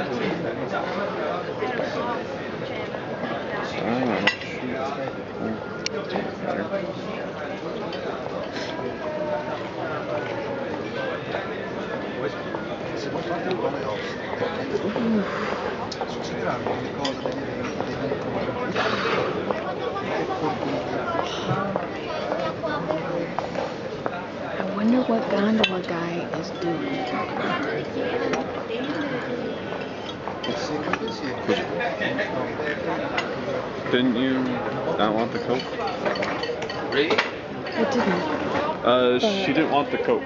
I wonder what gondola guy is doing. Se i Didn't you not want the Coke? Really? I didn't. Uh, she didn't want the Coke.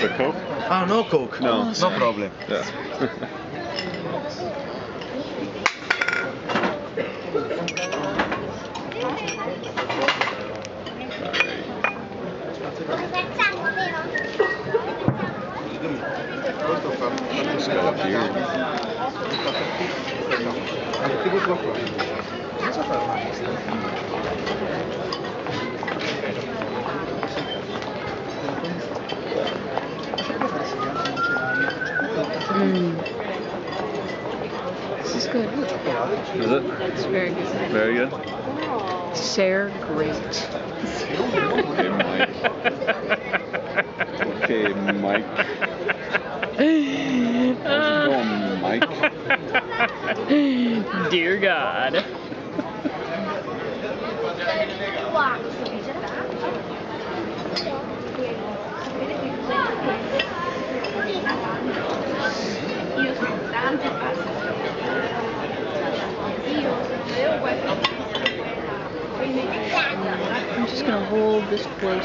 The Coke? Ah, no Coke? No. No problem. Yeah. Mm. This is good. Is it? It's very good. Very good? Share great. Okay, Mike. Okay, Mike. How's it going, Mike? Dear God. I'm just gonna hold this place.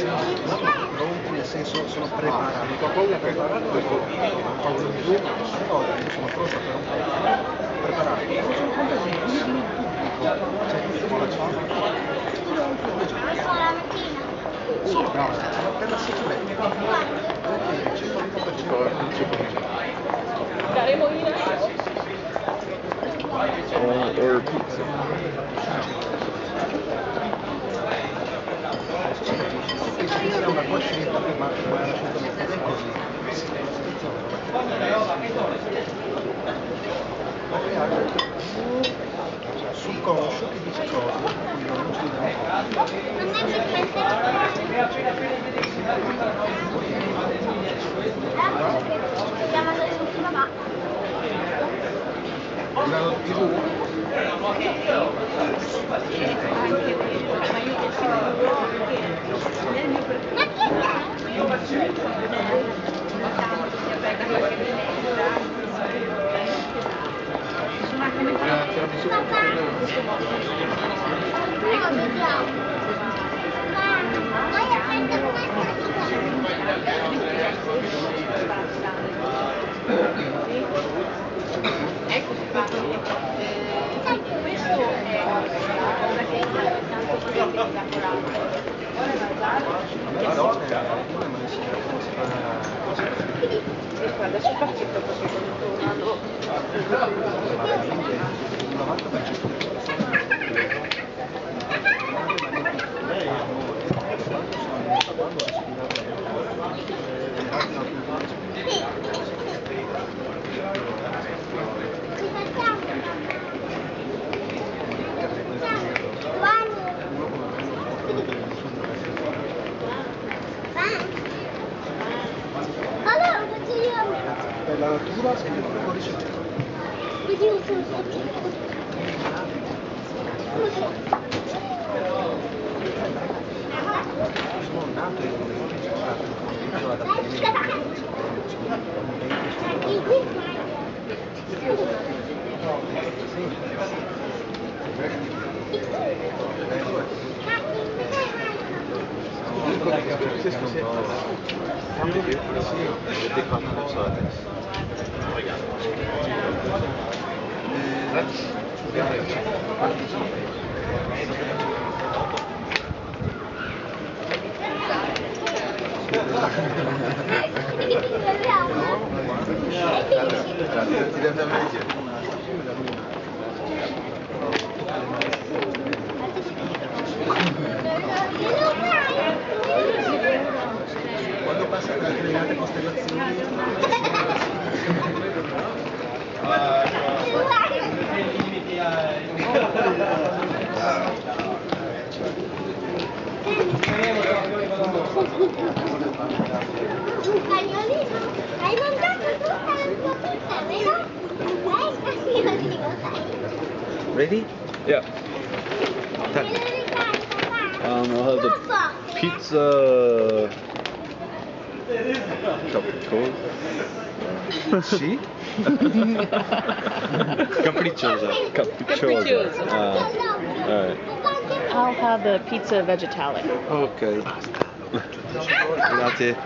sono pronti, nel senso sono preparati. Preparato questo video, sono pronto per un po' preparato. Sono pronto per un po' cioè, sono bravo, per la sicurezza. Perché il 100% Daremo in adesso. Or pizza. sul coscio che dice cosa, la donna 私たちとか、Gracias. 이게지금현 재, Ready? Yeah. Me lo ricarico, papà. Um, I'll have the pizza. Capricciosa. Sì? Capricciosa. Capricciosa. Uh, alright. I'll have the pizza vegetale. Ok. Grazie.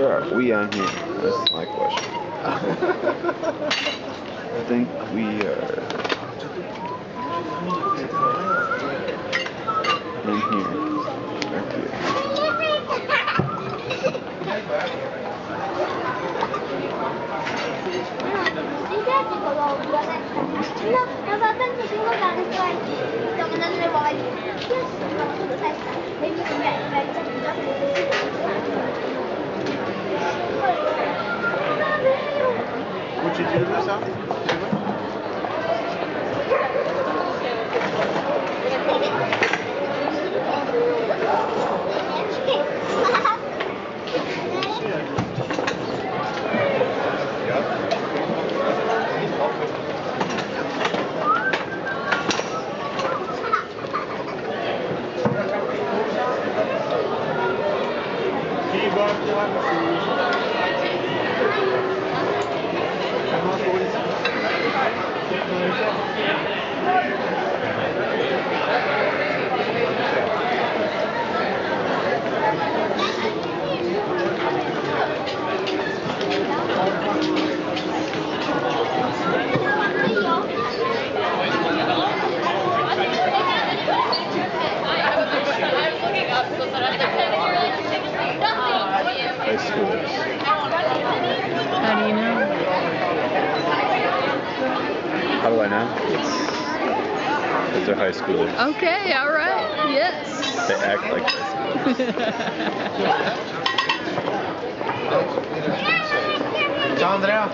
Where are we on here? That's my question. I think we are in here. Back here. No, Ucci Here's. Do you? How do I? Because they're high schoolers. Okay, all right. Yes. They act like high schoolers. Ciao Andrea!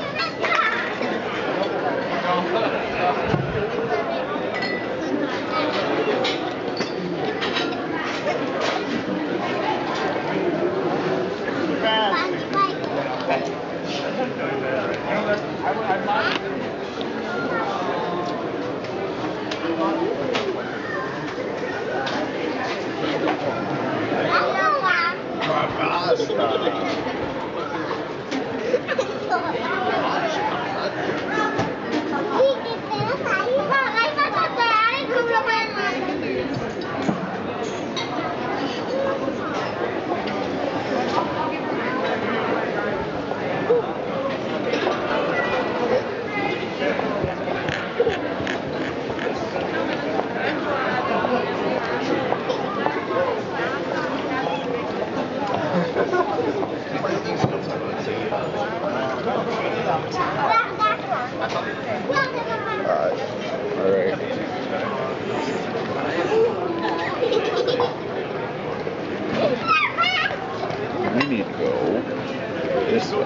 Isso.